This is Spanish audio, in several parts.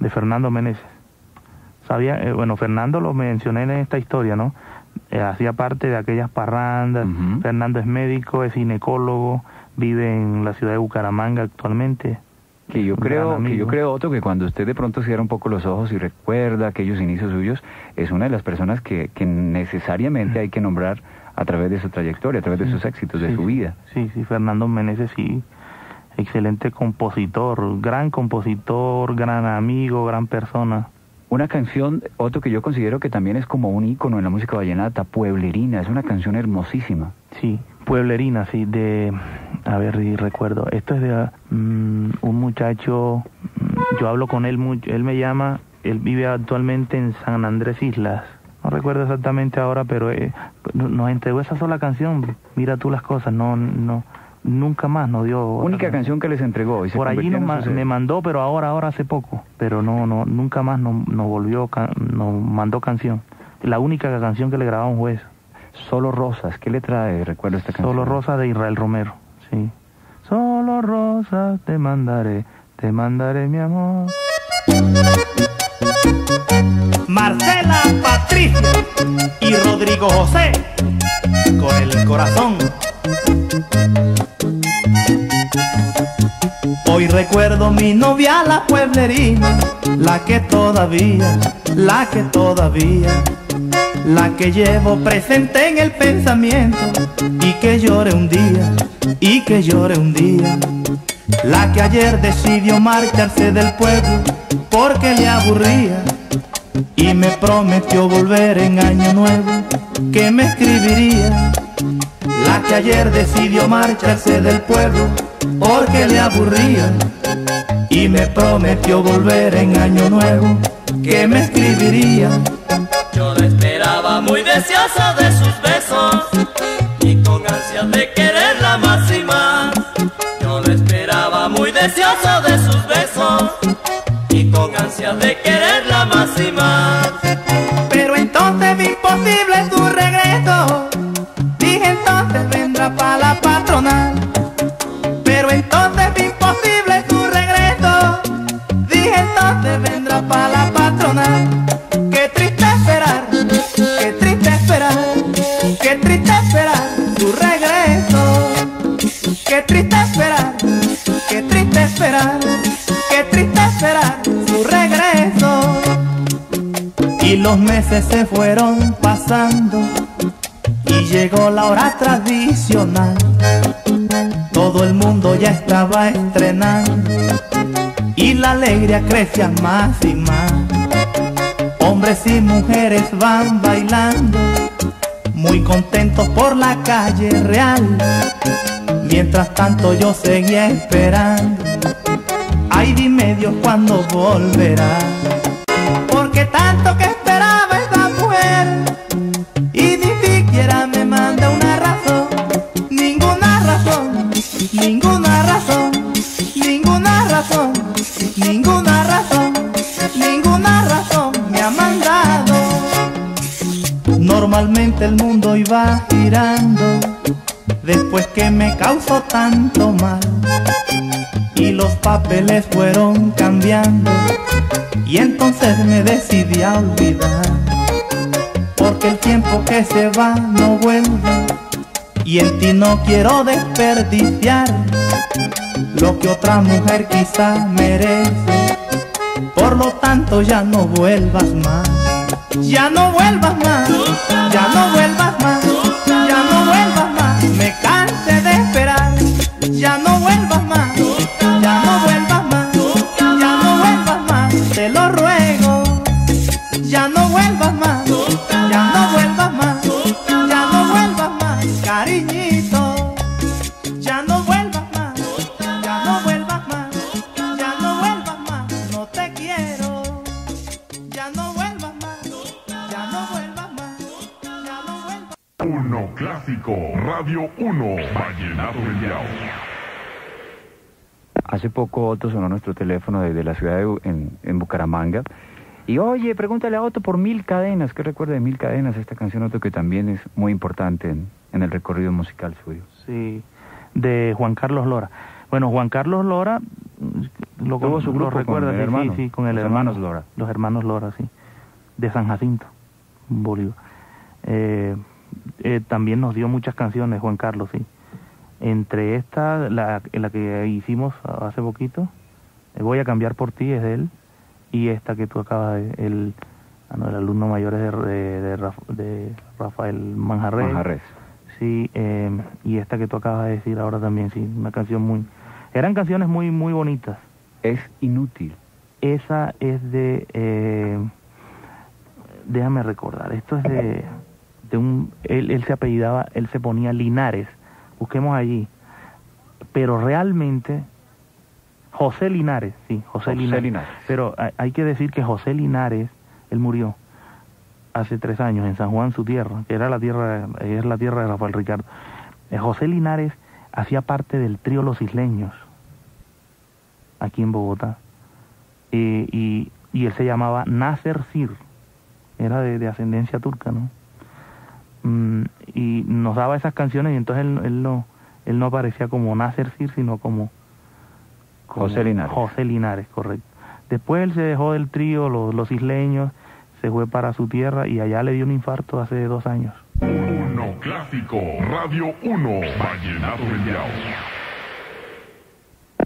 de Fernando Meneses. Sabía, eh, bueno, Fernando lo mencioné en esta historia, ¿no? Eh, hacía parte de aquellas parrandas. Fernando es médico, es ginecólogo, vive en la ciudad de Bucaramanga actualmente. Que yo creo, que yo creo, Otto, que cuando usted de pronto cierra un poco los ojos y recuerda aquellos inicios suyos, es una de las personas que, que necesariamente hay que nombrar a través de su trayectoria, a través de sus éxitos, de su vida. Sí, sí, Fernando Meneses, sí. Excelente compositor, gran compositor, gran amigo, gran persona. Una canción, Otto, que yo considero que también es como un ícono en la música vallenata, Pueblerina, es una canción hermosísima. Sí, Pueblerina, sí, de... A ver si recuerdo. Esto es de mm, un muchacho, mm, yo hablo con él mucho, él me llama, él vive actualmente en San Andrés Islas. No recuerdo exactamente ahora, pero eh, no- nos entregó esa sola canción. Mira tú las cosas, no, no, nunca más nos dio. otra Única canción que les entregó. Y se Por allí en ma- un me mandó, pero ahora, ahora hace poco. Pero no, no, nunca más nos, nos volvió, nos mandó canción. La única canción que le grabamos fue esa. Solo Rosas, ¿qué le trae, recuerdo esta canción? Solo Rosa de Israel Romero, sí. Solo Rosa te mandaré, te mandaré mi amor. Marcela Patricia y Rodrigo José con el corazón. Hoy recuerdo mi novia la pueblerina, la que todavía, la que todavía, la que llevo presente en el pensamiento y que llore un día, y que llore un día. La que ayer decidió marcharse del pueblo porque le aburría y me prometió volver en año nuevo que me escribiría. La que ayer decidió marcharse del pueblo porque le aburría y me prometió volver en año nuevo que me escribiría. Yo la esperaba muy deseosa de sus besos y con ansias de quererla más y más. Yo la esperaba muy deseosa de sus besos y con ansias de quererla Dije entonces vendrá para la patronal. Qué triste esperar, qué triste esperar, qué triste esperar tu regreso. Qué triste esperar, qué triste esperar, qué triste esperar tu regreso. Y los meses se fueron pasando y llegó la hora tradicional. Todo el mundo ya estaba estrenando y la alegría crecía más y más. Hombres y mujeres van bailando, muy contentos por la calle real. Mientras tanto yo seguía esperando. Ay, dime Dios cuándo volverá. Porque tanto que esperaba esa mujer y ni siquiera me manda una razón, ninguna razón, ninguna razón, ninguna razón, ninguna razón, ninguna razón me ha mandado. Normalmente el mundo iba girando después que me causó tanto mal. Y los papeles fueron cambiando y entonces me decidí a olvidar. Porque el tiempo que se va no vuelve y en ti no quiero desperdiciar lo que otra mujer quizá merece por lo tanto ya no vuelvas más ya no vuelvas más ya no vuelvas más ya no vuelvas más me cansé de esperar ya no vuelvas más ya no vuelvas más ya no vuelvas más te lo ruego ya no vuelvas más ya no vuelvas más ya no vuelvas más cariñito Radio 1, Vallenato Mundial. Hace poco Otto sonó nuestro teléfono desde la ciudad de, en, en Bucaramanga. Y oye, pregúntale a Otto por Mil Cadenas. ¿Qué recuerda de Mil Cadenas? Esta canción, Otto, que también es muy importante en, en el recorrido musical suyo. Sí, de Juan Carlos Lora. Bueno, Juan Carlos Lora, lo, Tuvo su lo grupo con el sí, hermano, sí, sí, con el los hermano. hermanos Lora. Los hermanos Lora, sí. De San Jacinto, Bolívar. Eh, eh, también nos dio muchas canciones, Juan Carlos, sí. Entre estas, la, la que hicimos hace poquito, eh, Voy a cambiar por ti, es de él. Y esta que tú acabas de... El, ah, no, el alumno mayor es de, de, de Raf- de Rafael Manjarres. Manjarres. Sí, eh, y esta que tú acabas de decir ahora también, sí, una canción muy... Eran canciones muy, muy bonitas. Es inútil. Esa es de... eh, déjame recordar, esto es de, de un... Él, él se apellidaba, él se ponía Linares, busquemos allí. Pero realmente... José Linares, sí, José, José Linares. Linares. Pero hay, que decir que José Linares, él murió hace tres años en San Juan, su tierra, que era la tierra, es la tierra de Rafael Ricardo. Eh, José Linares hacía parte del trío Los Isleños, aquí en Bogotá. Eh, y, y él se llamaba Nasser Sir, era de, de ascendencia turca, ¿no? Mm, y nos daba esas canciones y entonces él, él no él no aparecía como Nasser Sir, sino como, como José Linares. José Linares, correcto. Después él se dejó del trío, los, los isleños, se fue para su tierra y allá le dio un infarto hace dos años. Uno Clásico, Radio 1, Vallenato Mundial.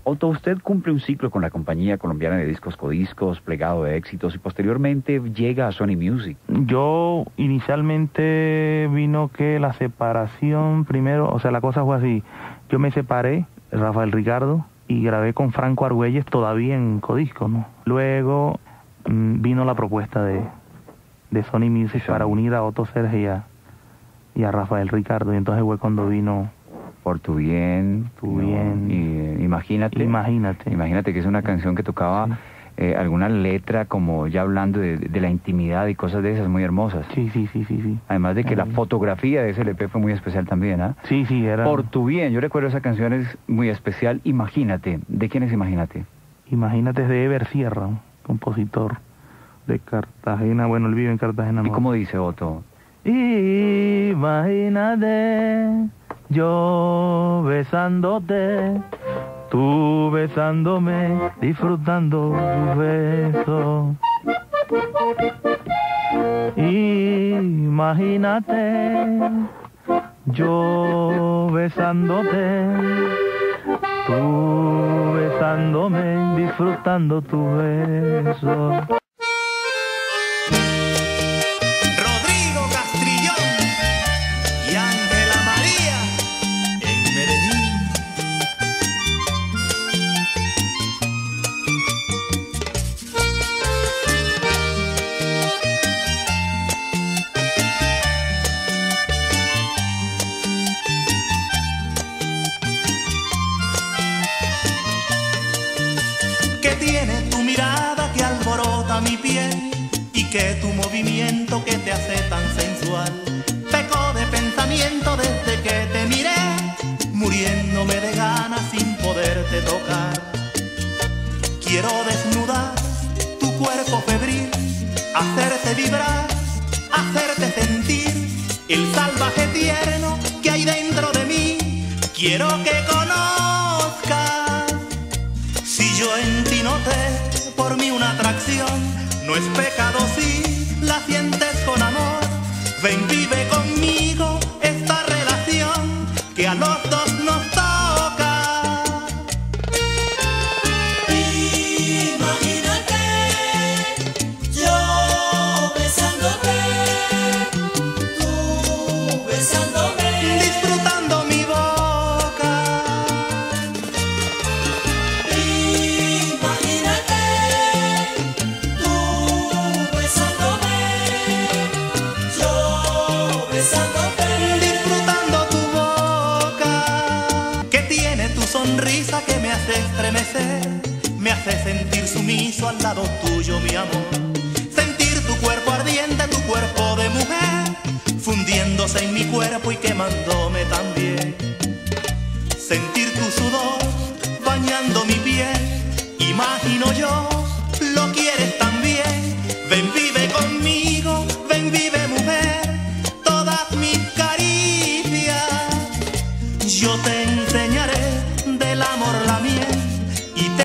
Otto, usted cumple un ciclo con la compañía colombiana de discos Codiscos, plegado de éxitos y posteriormente llega a Sony Music. Yo inicialmente vino que la separación primero, o sea, la cosa fue así. Yo me separé, Rafael Ricardo, y grabé con Franco Argüelles todavía en Codisco, ¿no? Luego mm, vino la propuesta de, de Sony Music para unir a Otto Serge y a, y a Rafael Ricardo, y entonces fue cuando vino, Por tu bien. Tu ¿no? bien. Y, eh, imagínate. imagínate. Imagínate que es una canción que tocaba Sí. eh, alguna letra como ya hablando de, de la intimidad y cosas de esas muy hermosas. Sí, sí, sí, sí, sí. Además de que la Ay. fotografía de ese LP fue muy especial también, ¿ah? Sí, sí, era... Por tu bien, yo recuerdo esa canción es muy especial. Imagínate, ¿de quién es Imagínate? Imagínate es de Ever Sierra, compositor de Cartagena, bueno, él vive en Cartagena. ¿Y cómo dice Otto? Imagínate yo besándote, tú besándome, disfrutando tu beso. Imagínate yo besándote, tú besándome, disfrutando tu beso. Mi piel? ¿Y que tu movimiento que te hace tan sensual? Peco de pensamiento desde que te miré, muriéndome de ganas sin poderte tocar. Quiero desnudar tu cuerpo febril, hacerte vibrar, hacerte sentir el salvaje tierno que hay dentro de mí. Quiero que conozcas si yo en ti noté por mí una atracción, no es pecado si la sientes con amor. Ven, vive conmigo esta relación que a los dos hace sentir sumiso al lado tuyo, mi amor. Sentir tu cuerpo ardiente, tu cuerpo de mujer, fundiéndose en mi cuerpo y quemándome también. Sentir tu sudor bañando mi piel, imagino yo